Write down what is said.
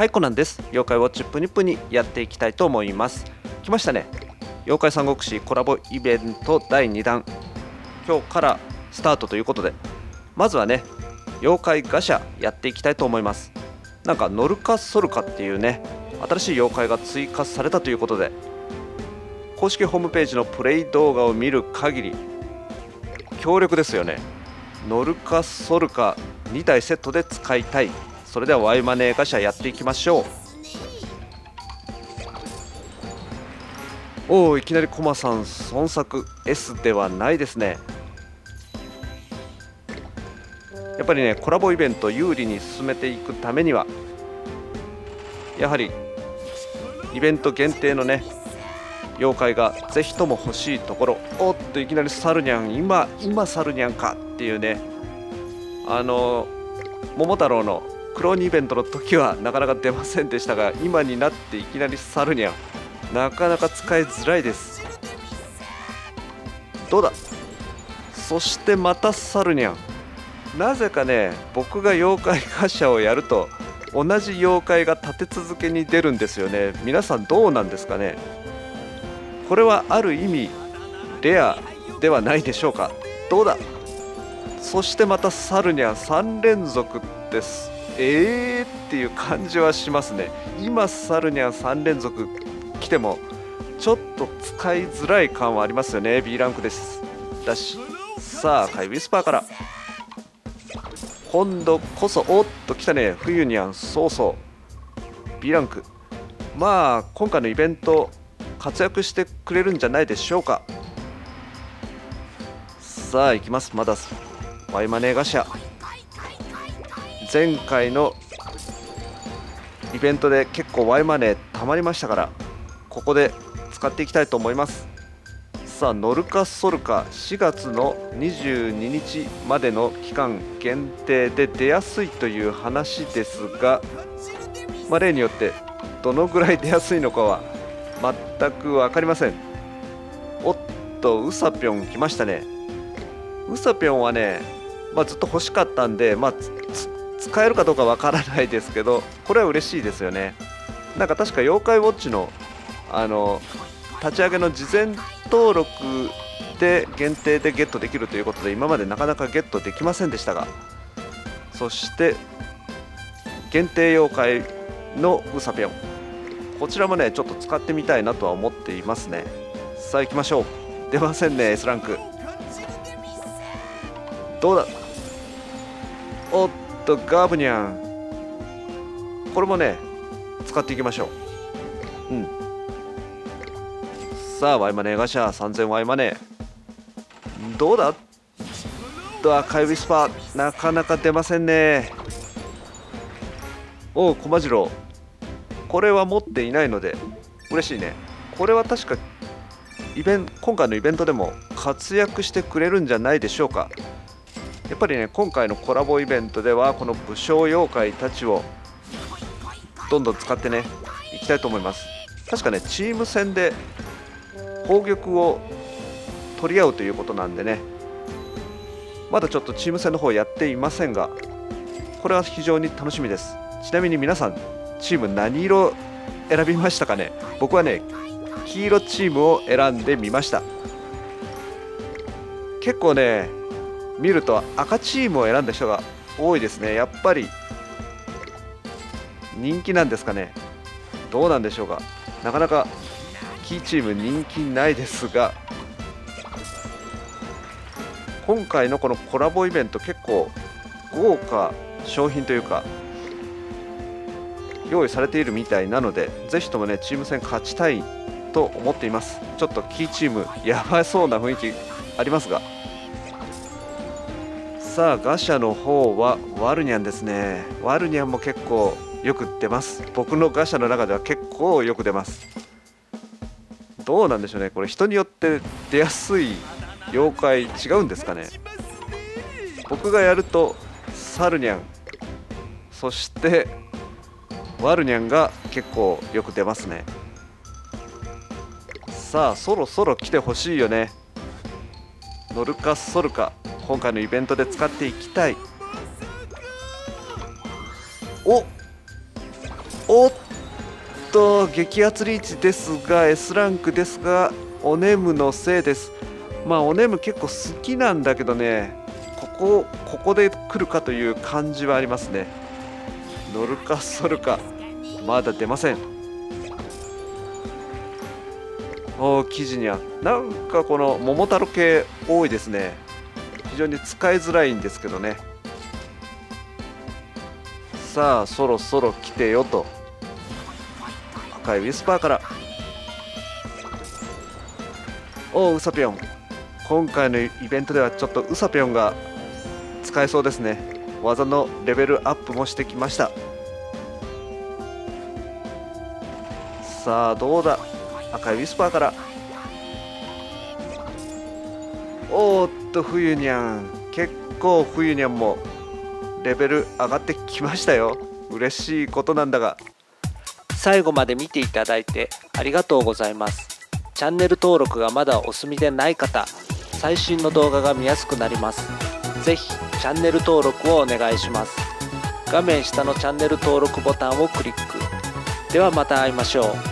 はいコナンです。妖怪ウォッチプニプニやっていきたいと思います。来ましたね。妖怪三国志コラボイベント第2弾。今日からスタートということで。まずはね妖怪ガシャやっていきたいと思います。なんかノルカソルカっていうね新しい妖怪が追加されたということで。公式ホームページのプレイ動画を見る限り強力ですよね。ノルカソルカ2体セットで使いたい。それではワイマネーガシャやっていきましょう。おおいきなりコマさん孫作。S ではないですね。やっぱりねコラボイベント有利に進めていくためにはやはりイベント限定のね妖怪がぜひとも欲しいところ。おっといきなりサルニャン。今今サルニャンかっていうね。あの桃太郎のクローンイベントの時はなかなか出ませんでしたが今になっていきなりサルニャンなかなか使いづらいです。どうだ？そしてまたサルニャンなぜかね僕が妖怪ガシャをやると同じ妖怪が立て続けに出るんですよね。皆さんどうなんですかね？これはある意味レアではないでしょうか？どうだ？そしてまたサルニャン3連続です。えーっていう感じはしますね。今サルニャン3連続来てもちょっと使いづらい感はありますよね。B ランクです。だし。さあカイウィスパーから。今度こそおっと来たね。冬にゃんそうそう。B ランク。まあ今回のイベント活躍してくれるんじゃないでしょうか。さあ行きます。まだワイマネーガシャ。前回のイベントで結構ワイマネーたまりましたからここで使っていきたいと思います。さあノルカソルカ4月の22日までの期間限定で出やすいという話ですが、まあ、例によってどのぐらい出やすいのかは全く分かりません。おっとウサピョン来ましたね。ウサピョンはね、まあ、ずっと欲しかったんで、まあ、使えるかどうかわからないですけどこれは嬉しいですよね。なんか確か妖怪ウォッチのあの立ち上げの事前登録で限定でゲットできるということで今までなかなかゲットできませんでしたがそして限定妖怪のウサピョンこちらもねちょっと使ってみたいなとは思っていますね。さあ行きましょう。出ませんね S ランク。どうだ？おっとガブニャン。これもね使っていきましょう。うん。さあワイマネーガシャ3000ワイマネー。どうだ?と赤いウィスパー。なかなか出ませんね。おお駒次郎。これは持っていないので。嬉しいね。これは確かイベン今回のイベントでも活躍してくれるんじゃないでしょうか。やっぱりね今回のコラボイベントではこの武将妖怪たちをどんどん使ってねいきたいと思います。確かねチーム戦で砲玉を取り合うということなんでねまだちょっとチーム戦の方やっていませんがこれは非常に楽しみです。ちなみに皆さんチーム何色選びましたかね？僕はね黄色チームを選んでみました。結構ね見ると赤チームを選んだ人が多いですね。やっぱり人気なんですかね。どうなんでしょうか。なかなかキーチーム人気ないですが。今回のこのコラボイベント結構豪華商品というか用意されているみたいなのでぜひともねチーム戦勝ちたいと思っています。ちょっとキーチームやばそうな雰囲気ありますが。さあガシャの方はワルニャンですね。ワルニャンも結構よく出ます。僕のガシャの中では結構よく出ます。どうなんでしょうね。これ人によって出やすい妖怪違うんですかね。僕がやるとサルニャン。そしてワルニャンが結構よく出ますね。さあそろそろ来てほしいよね。ノルカソルカ今回のイベントで使っていきたい。おおっと激アツリーチですが S ランクですがおねむのせいです。まあおねむ結構好きなんだけどねここここで来るかという感じはありますね。乗るかそるかまだ出ません。おお生地にはなんかこの桃太郎系多いですね。常に使いづらいんですけどね。さあそろそろ来てよと。赤いウィスパーから。おおウサピョン。今回のイベントではちょっとウサピョンが使えそうですね。技のレベルアップもしてきました。さあどうだ？赤いウィスパーから。おーっと冬にゃん結構冬にゃんもレベル上がってきましたよ。嬉しいことなんだが。最後まで見ていただいてありがとうございます。チャンネル登録がまだお済みでない方最新の動画が見やすくなります。是非チャンネル登録をお願いします。画面下のチャンネル登録ボタンをクリック。ではまた会いましょう。